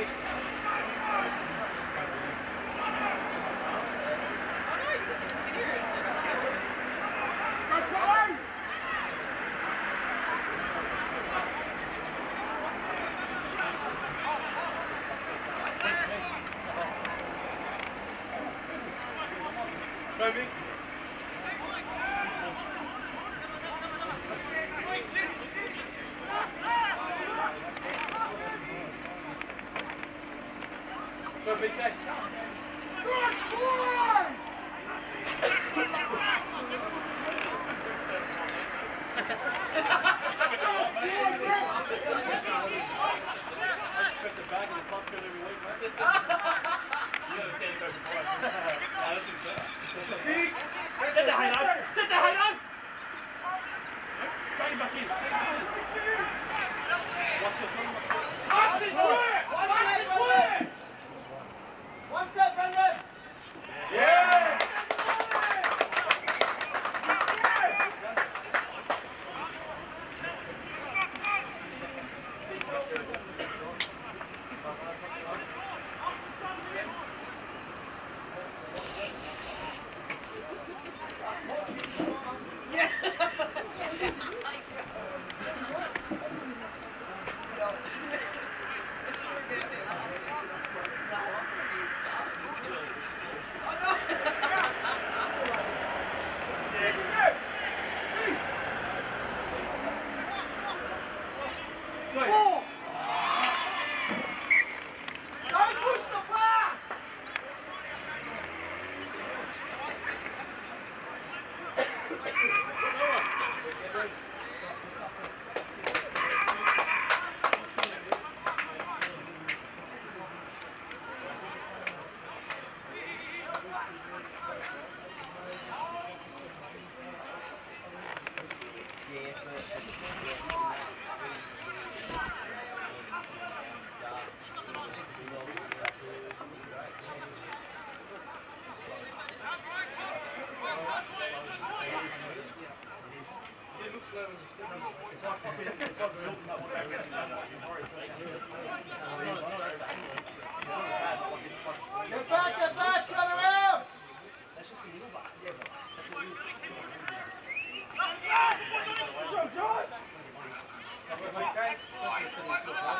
Oh Get back, get back, turn around! That's just a little back. Yeah, but that's what we Go, John! Go, John!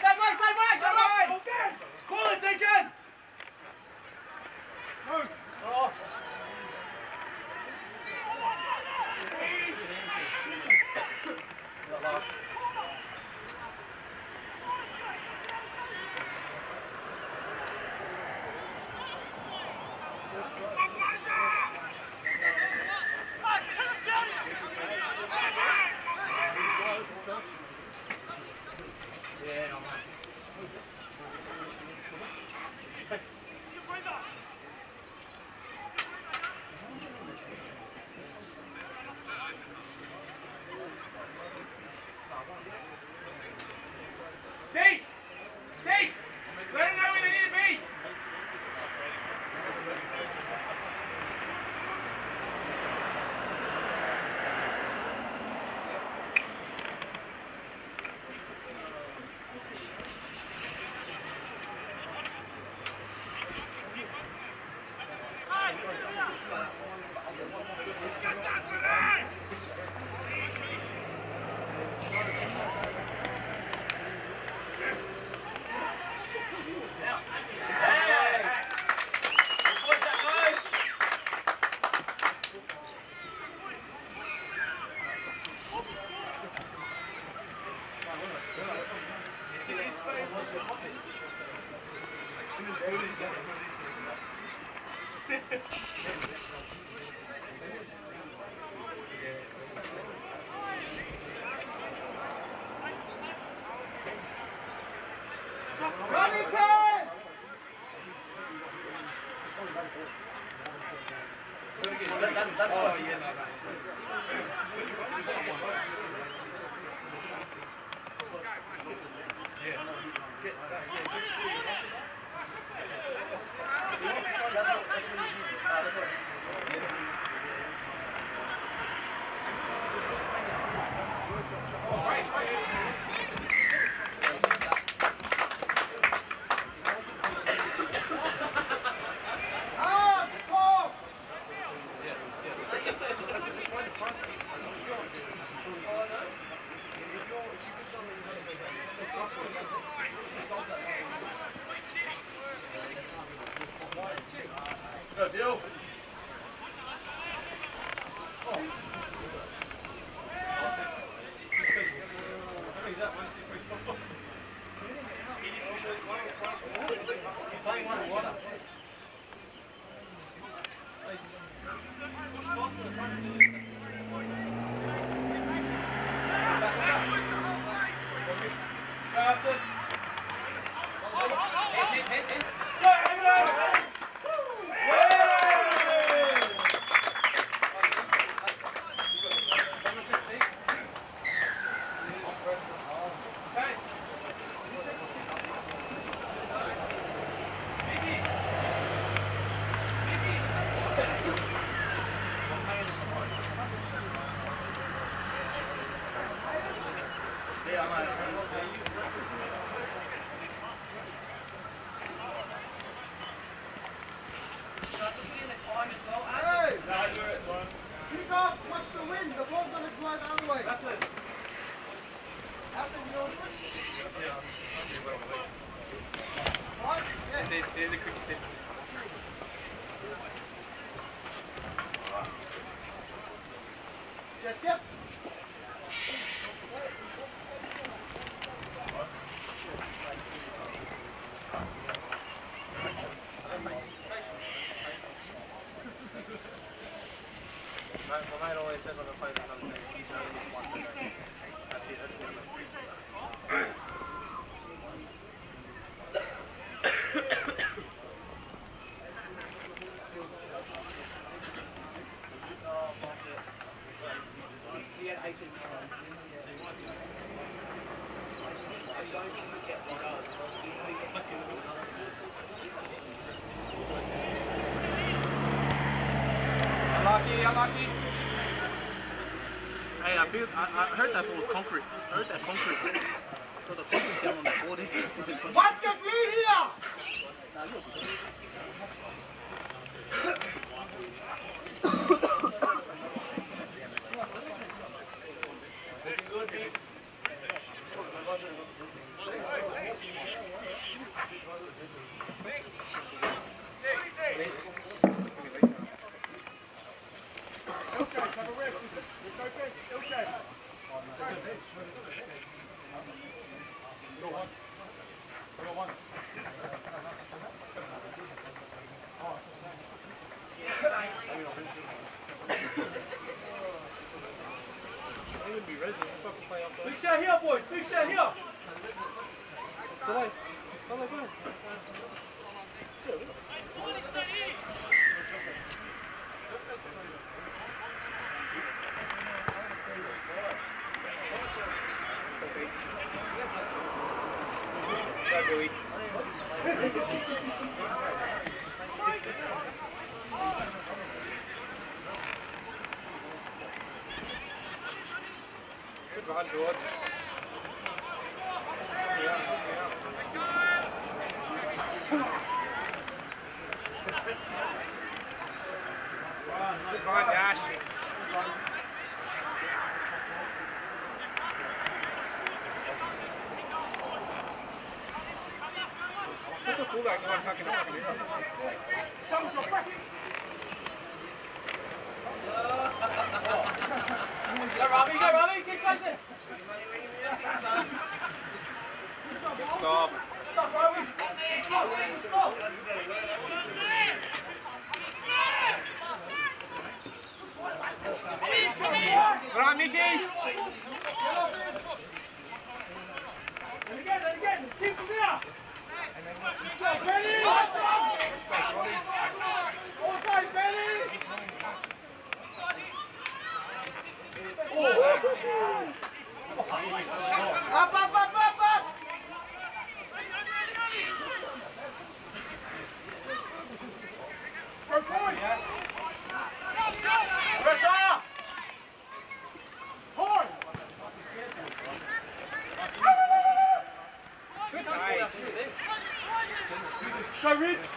side right, side right, side Call it, What? Yeah. Yeah, skip. your Hey, I feel, I, I heard that was concrete. I heard that concrete. so the concrete down on that board. What's the bleed here? machen dort. Good one, Dash. Good one. That's a cool guy, I'm talking about him. Someone's Go Robbie, go Robbie, keep chasing. Stop. Stop, Robbie. Stop, stop. Come on, Mickey. And again, and again, keep it there. Ready? Go, Rich!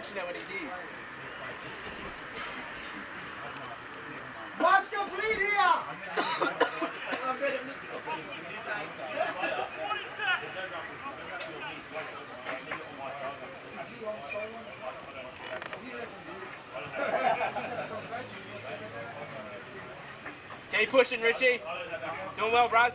attention to what he's eating. your complete here! Keep pushing, Richie. Doing well, Bros.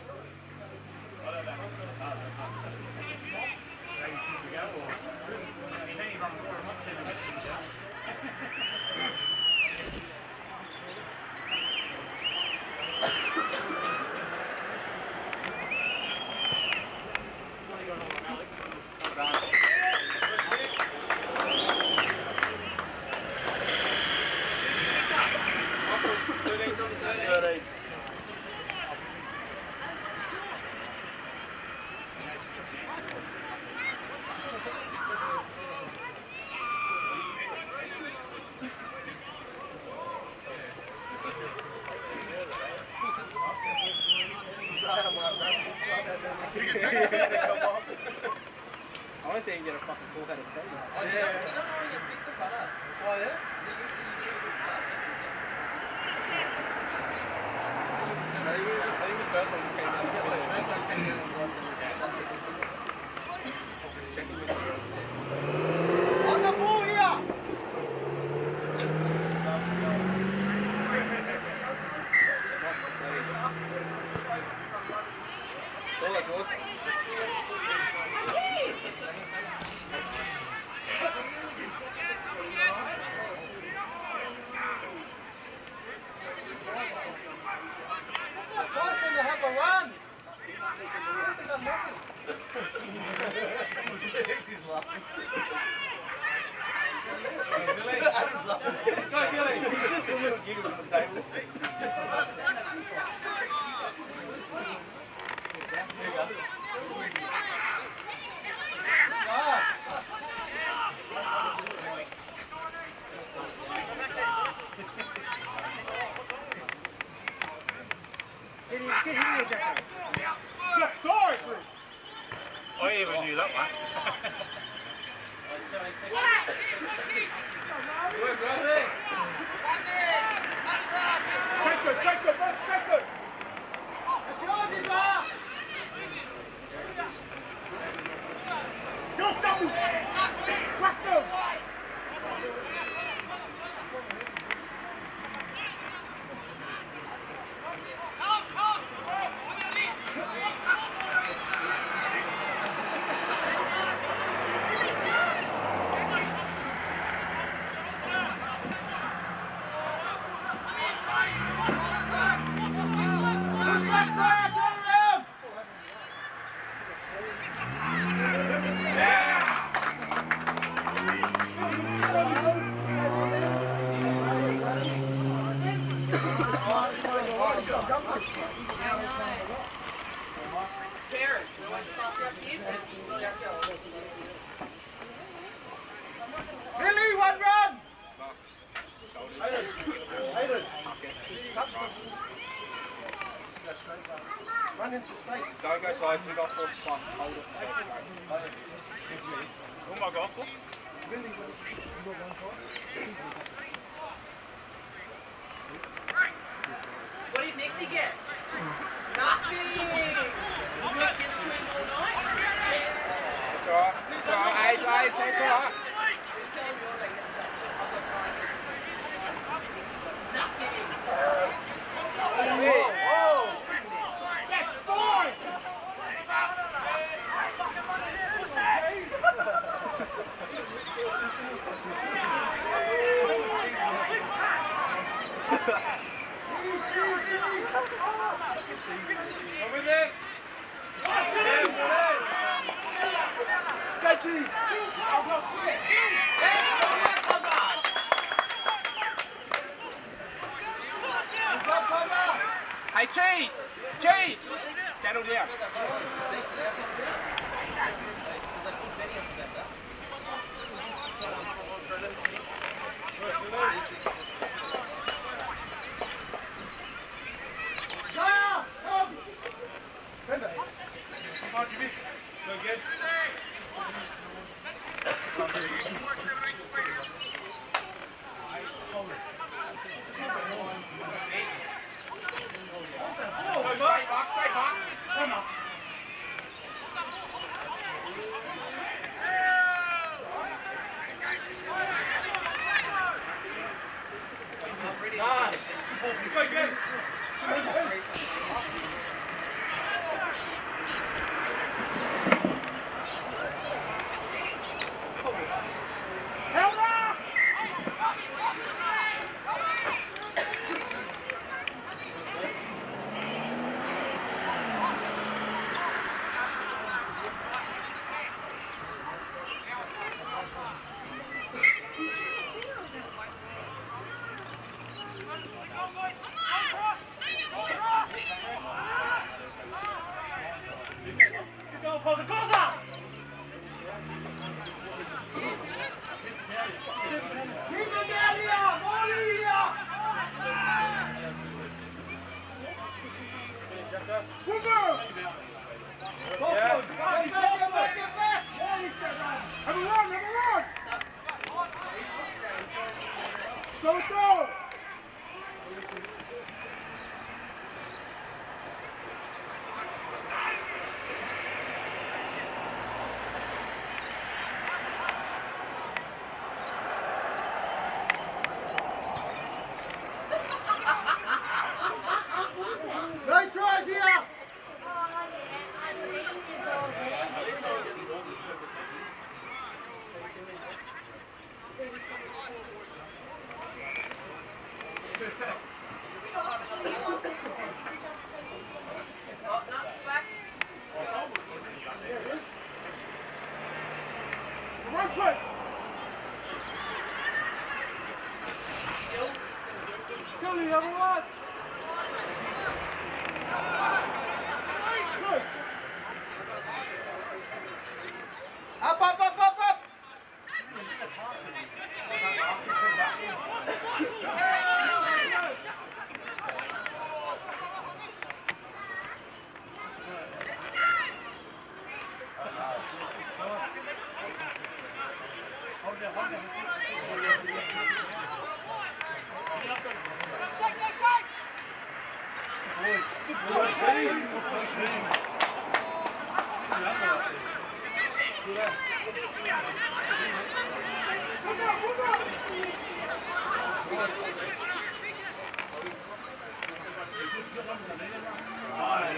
Go, go.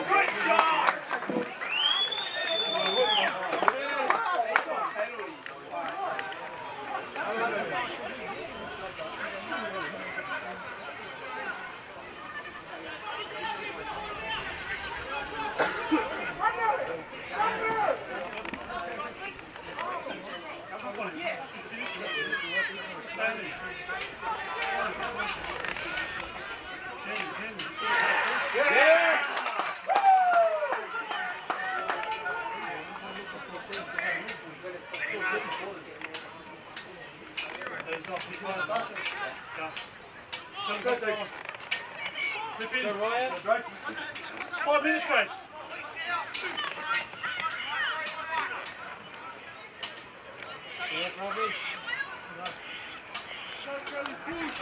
Good shot! Five minutes, mate. Yeah, probably. Go, go, please.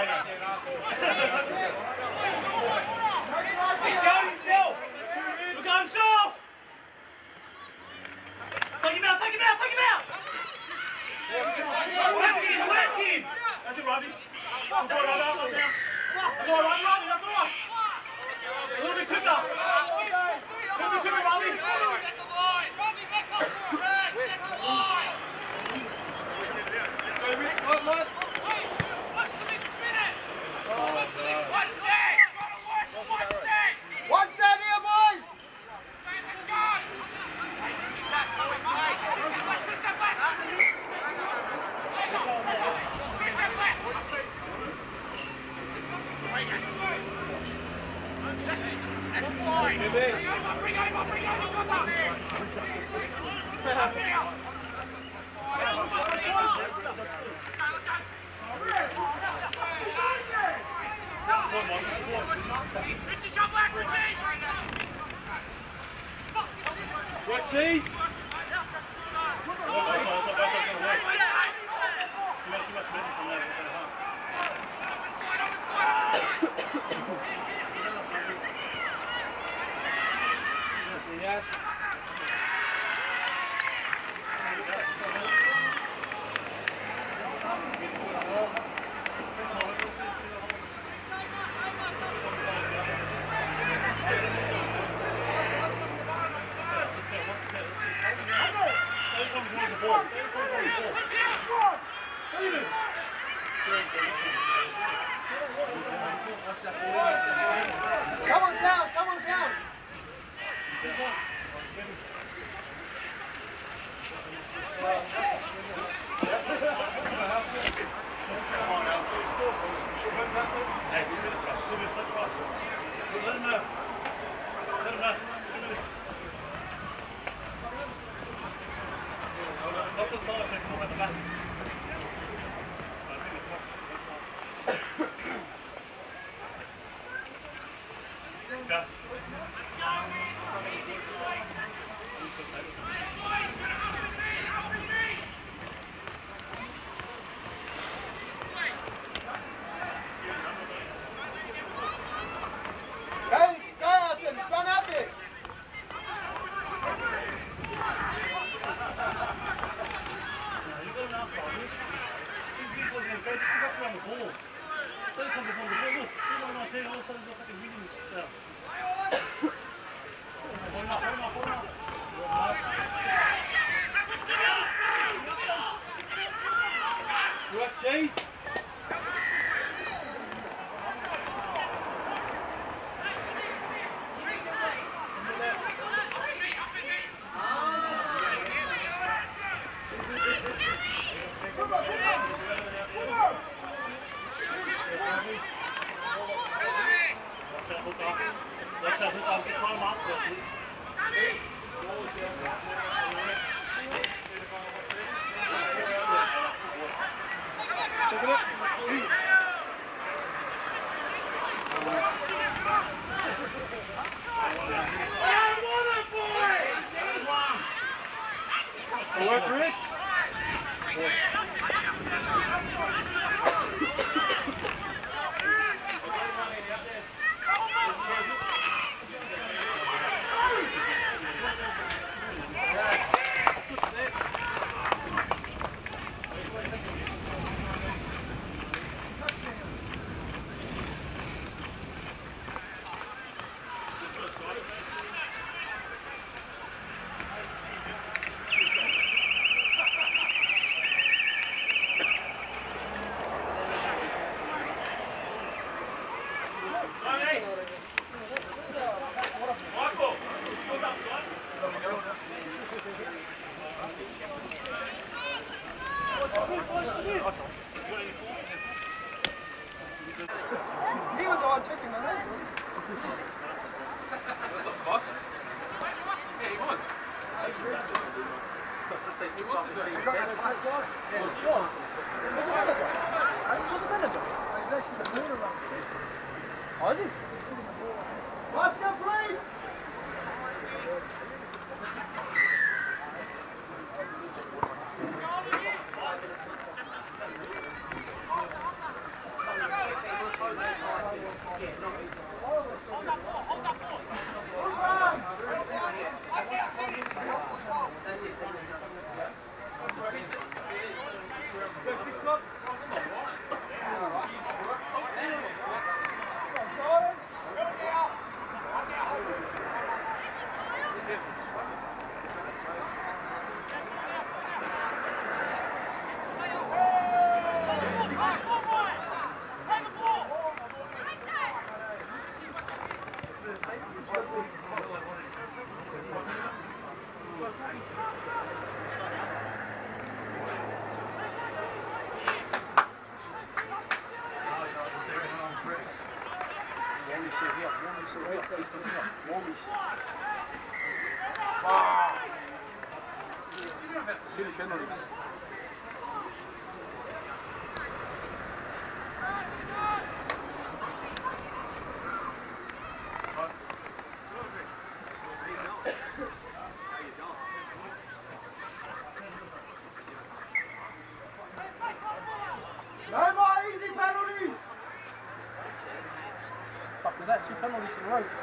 He's himself. Look at himself! Take him out, take him out, take him out! Work in, work in! That's it, Rodney. Good job, Rodney, up, up now. That's all right, Rodney, that's all right. A little bit quicker. A little bit quicker, Rodney. Go, Rich, slow, lad. One set here, boys! Right, cheese. That's all, that's all, that's all gonna work. Too much, too much medicine from there, it's gonna harm. Someone's down, someone's down! Hey, two minutes, guys, two minutes, let's try. Let him know. Fuck, was that two penalties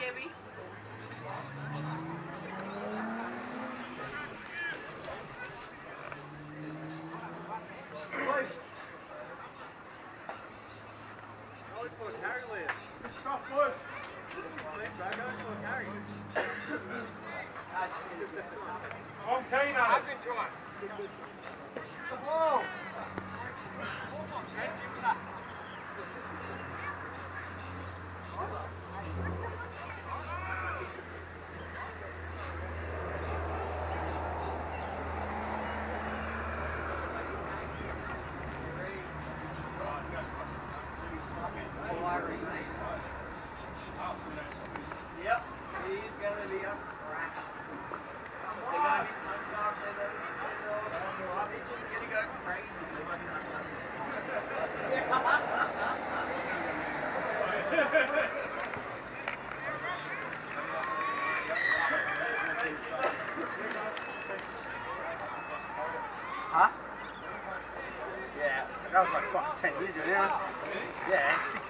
Gibby.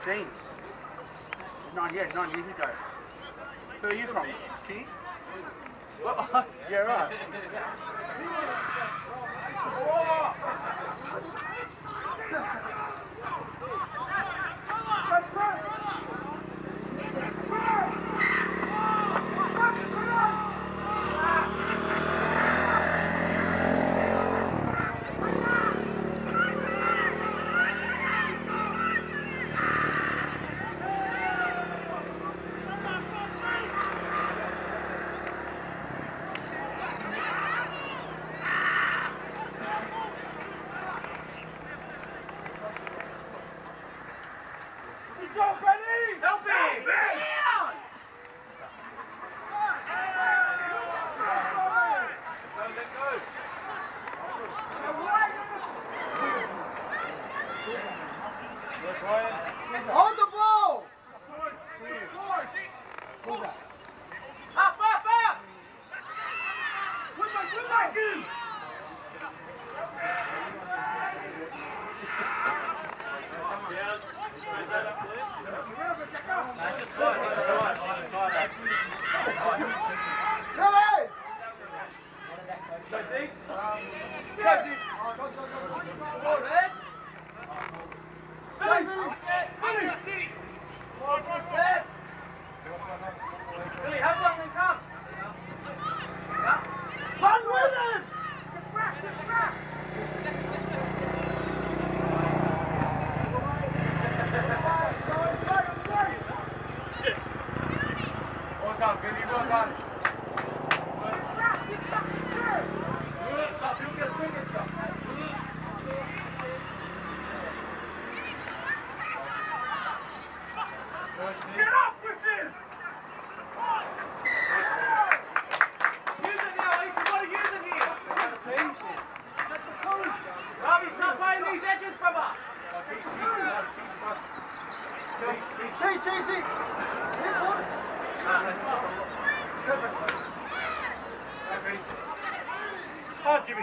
Saints. Not yet, not yet, guy. Who are you from? Keith. Well, yeah, right. easy, easy. Hard, give me.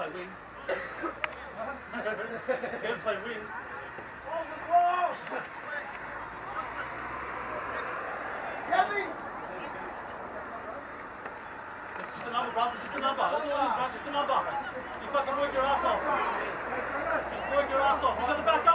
play wing. Go play wing. Hold the ball! Kevin! It's just a number, brother. Just a number. That's all it is. Just a number. You fucking work your ass off. Just work your ass off. At the back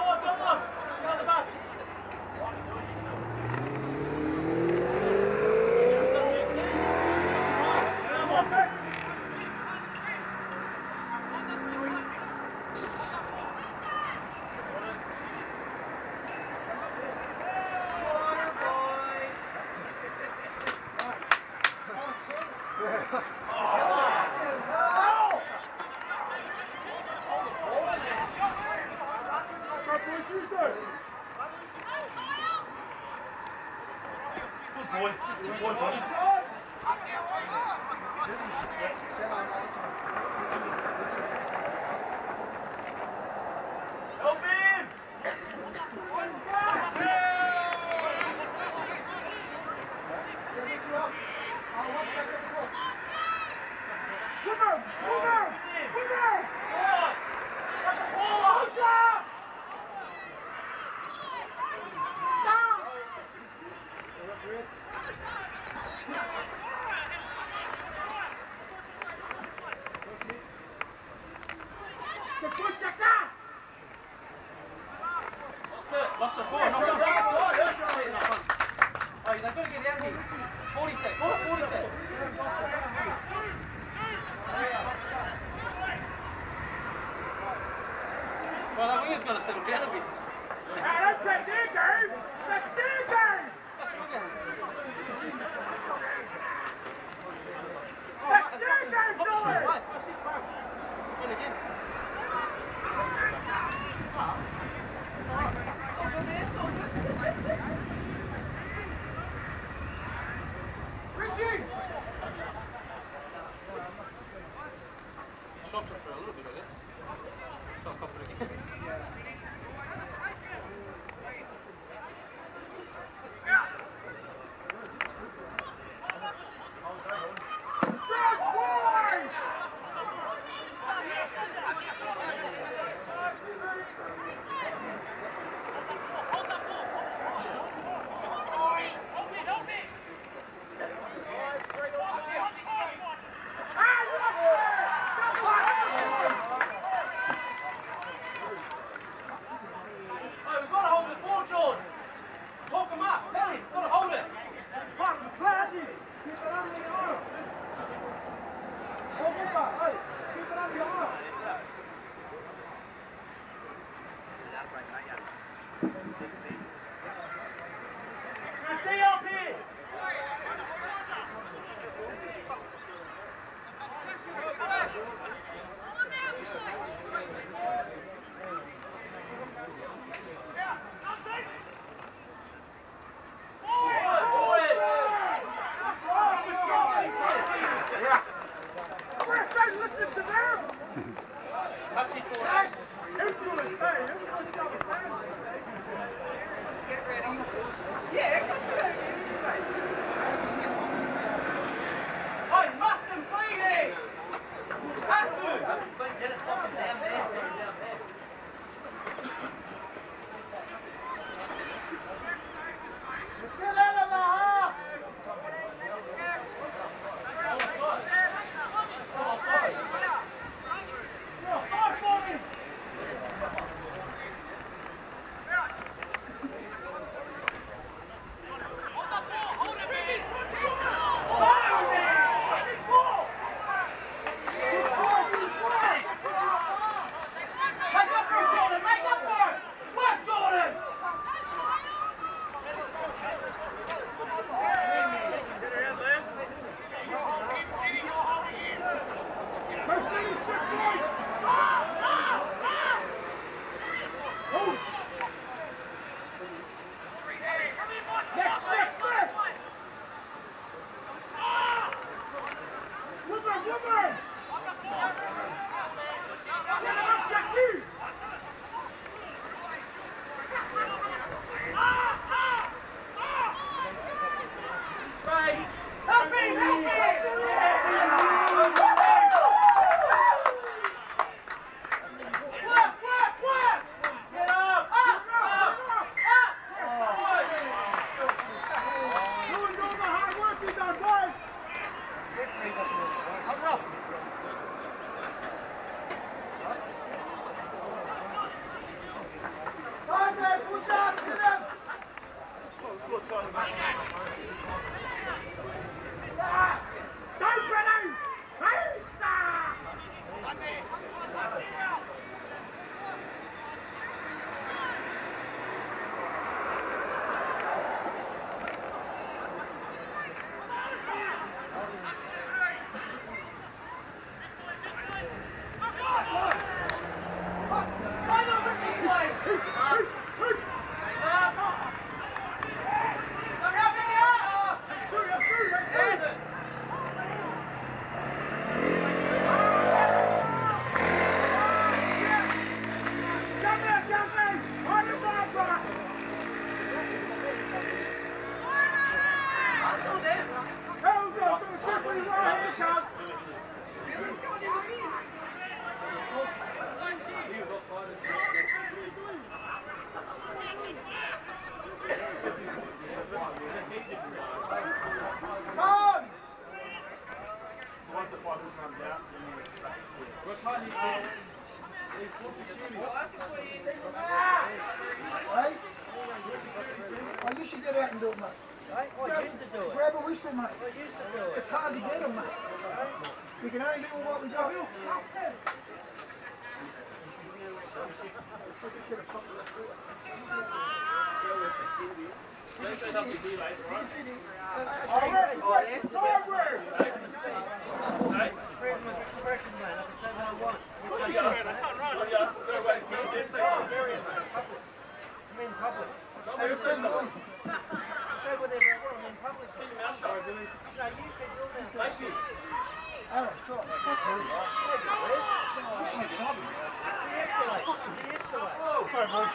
there, boys.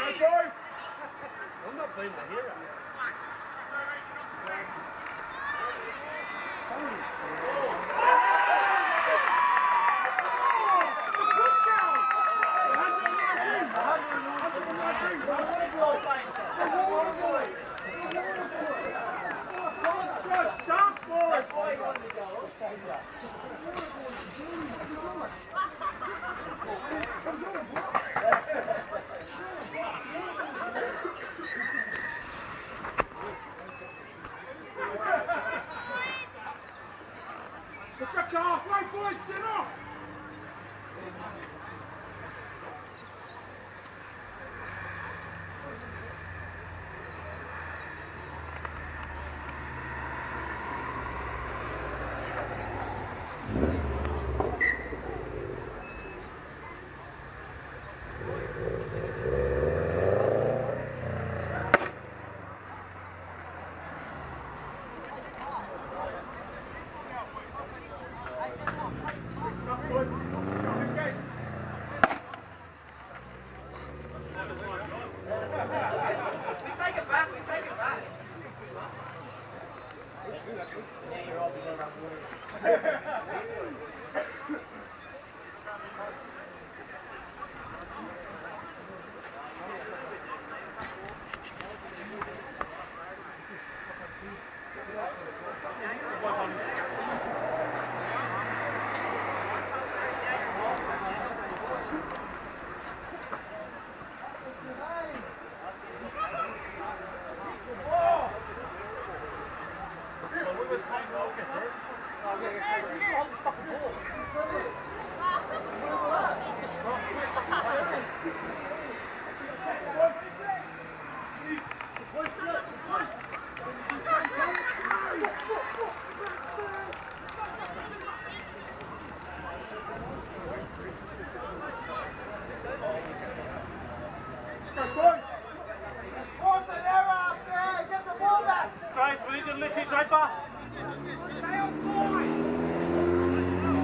Go, boys. I'm not playing the hero. Stop, boy! Stop, boy!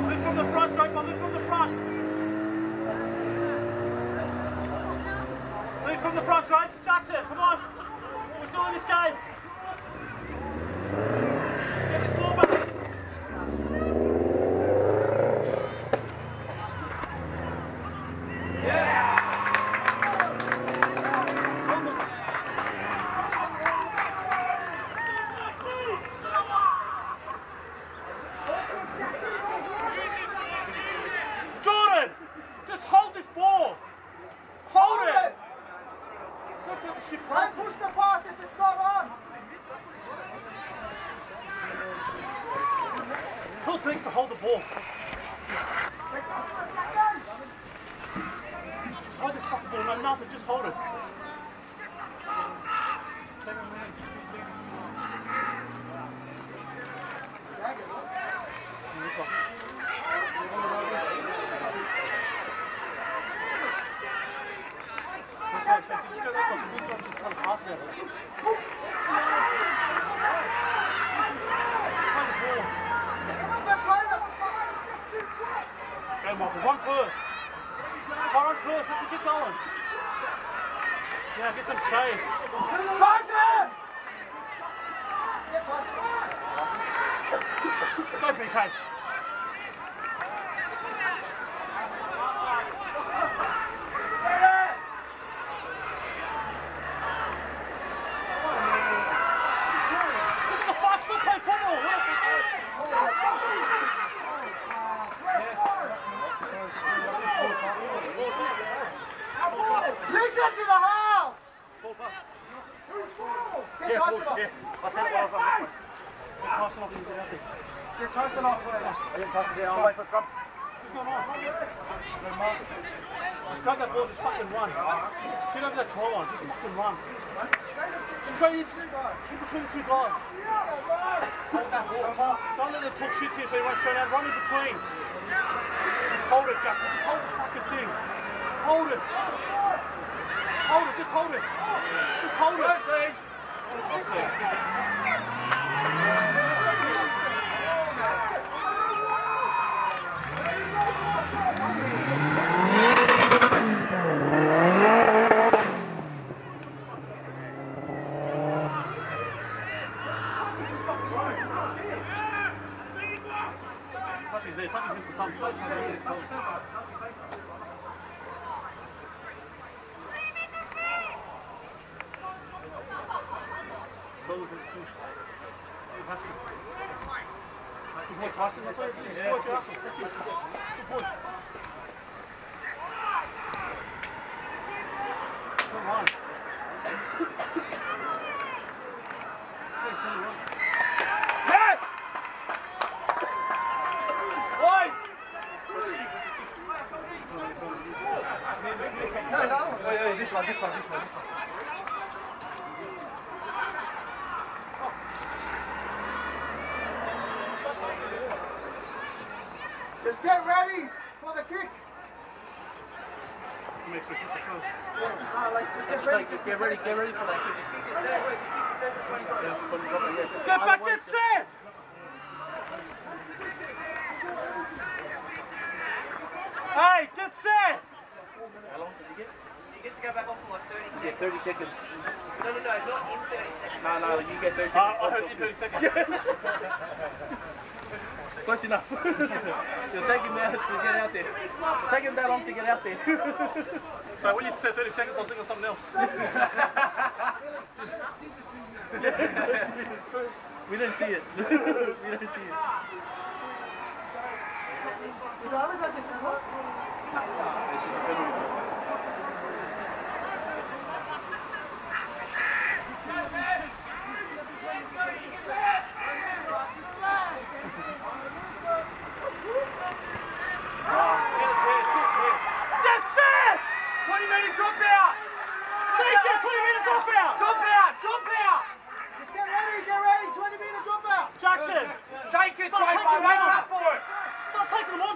Lift from the front, Draper, lift from the front. From the front, Jackson, come on. We're still in this game. hold it. Hold it, just hold it. Just hold it. Offside. Touch his head, touch his head for some. Máximo, só eu vi, estou aqui, ó.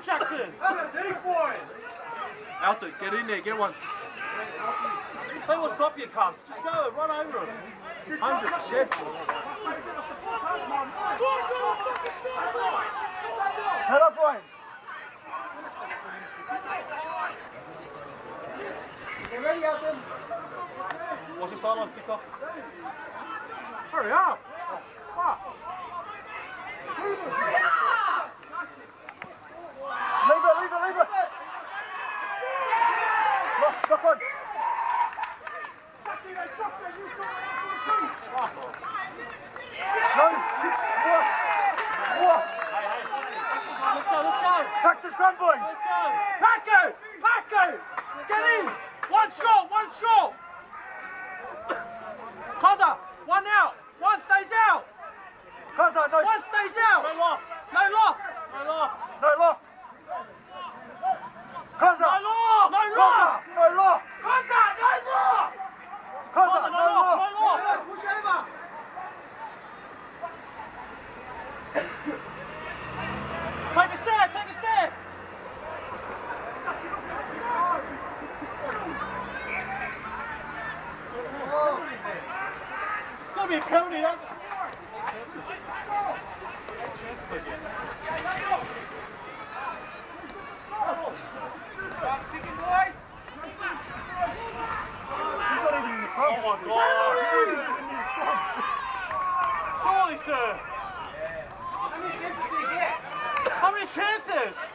get in. Alto, get in there, get one. They will stop you, cuz. Just go, run over him. 100%. Head up, Wayne. ready, Alton? Watch the sideline stick. Hurry up! Oh, fuck! One stays out! No, lock. No lock! No lock. no lock! Kaza! No lock. No lock! no lock! Connor, no lock! Kaza, No lock! No. Push over. Take a step, take a step. It's gonna be a penalty. That. Oh god! Surely, sir. How many chances? Ah,